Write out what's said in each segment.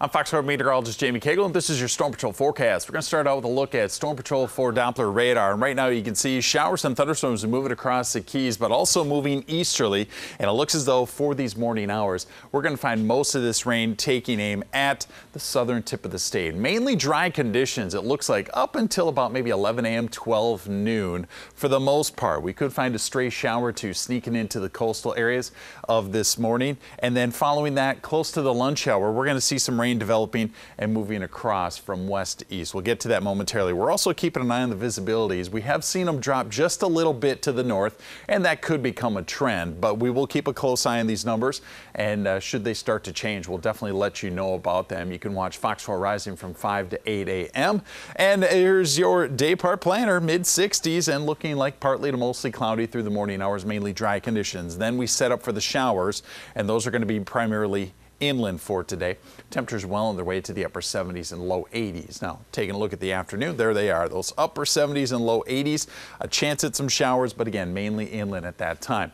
I'm Fox 4 meteorologist Jamie Kagol, and this is your Storm Patrol forecast. We're going to start out with a look at Storm Patrol 4 Doppler radar. And right now you can see showers and thunderstorms moving across the Keys, but also moving easterly. And it looks as though for these morning hours, we're going to find most of this rain taking aim at the southern tip of the state. Mainly dry conditions, it looks like up until about maybe 11 a.m., 12 noon. For the most part, we could find a stray shower two sneaking into the coastal areas of this morning. And then following that, close to the lunch hour, we're going to see some rain rain developing and moving across from west to east. We'll get to that momentarily. We're also keeping an eye on the visibilities. We have seen them drop just a little bit to the north, and that could become a trend, but we will keep a close eye on these numbers, and uh, should they start to change, we'll definitely let you know about them. You can watch Fox 4 Rising from 5 to 8 a.m. And here's your day part planner, mid 60s and looking like partly to mostly cloudy through the morning hours, mainly dry conditions. Then we set up for the showers, and those are going to be primarily inland for today. Temperatures well on their way to the upper 70s and low 80s. Now, taking a look at the afternoon, there they are, those upper 70s and low 80s. A chance at some showers, but again, mainly inland at that time.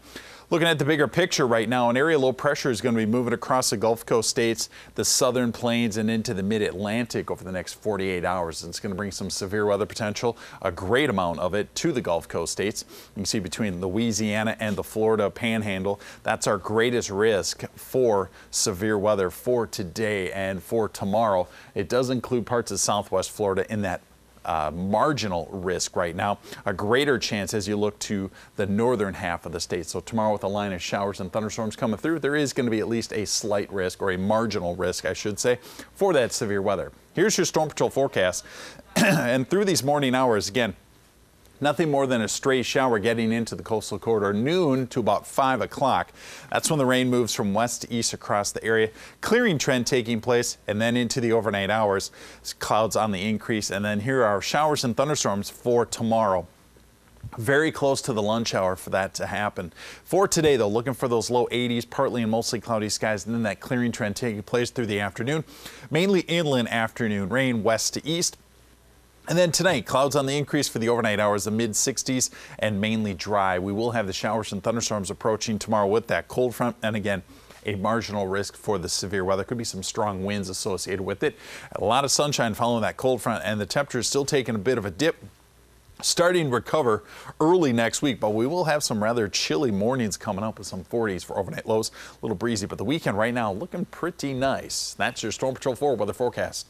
Looking at the bigger picture right now, an area low pressure is going to be moving across the Gulf Coast states, the southern plains, and into the mid-Atlantic over the next 48 hours. And it's going to bring some severe weather potential, a great amount of it, to the Gulf Coast states. You can see between Louisiana and the Florida panhandle, that's our greatest risk for severe weather for today and for tomorrow. It does include parts of southwest Florida in that uh, marginal risk right now. A greater chance as you look to the northern half of the state. So tomorrow with a line of showers and thunderstorms coming through, there is going to be at least a slight risk or a marginal risk, I should say, for that severe weather. Here's your Storm Patrol forecast. and through these morning hours, again, Nothing more than a stray shower getting into the coastal corridor noon to about 5 o'clock. That's when the rain moves from west to east across the area. Clearing trend taking place and then into the overnight hours. Clouds on the increase and then here are showers and thunderstorms for tomorrow very close to the lunch hour for that to happen. For today, though, looking for those low 80s, partly and mostly cloudy skies, and then that clearing trend taking place through the afternoon. Mainly inland afternoon rain west to east. And then tonight, clouds on the increase for the overnight hours, the mid 60s and mainly dry. We will have the showers and thunderstorms approaching tomorrow with that cold front. And again, a marginal risk for the severe weather. Could be some strong winds associated with it. A lot of sunshine following that cold front, and the temperature is still taking a bit of a dip. Starting to recover early next week, but we will have some rather chilly mornings coming up with some 40s for overnight lows. A little breezy, but the weekend right now looking pretty nice. That's your Storm Patrol 4 weather forecast.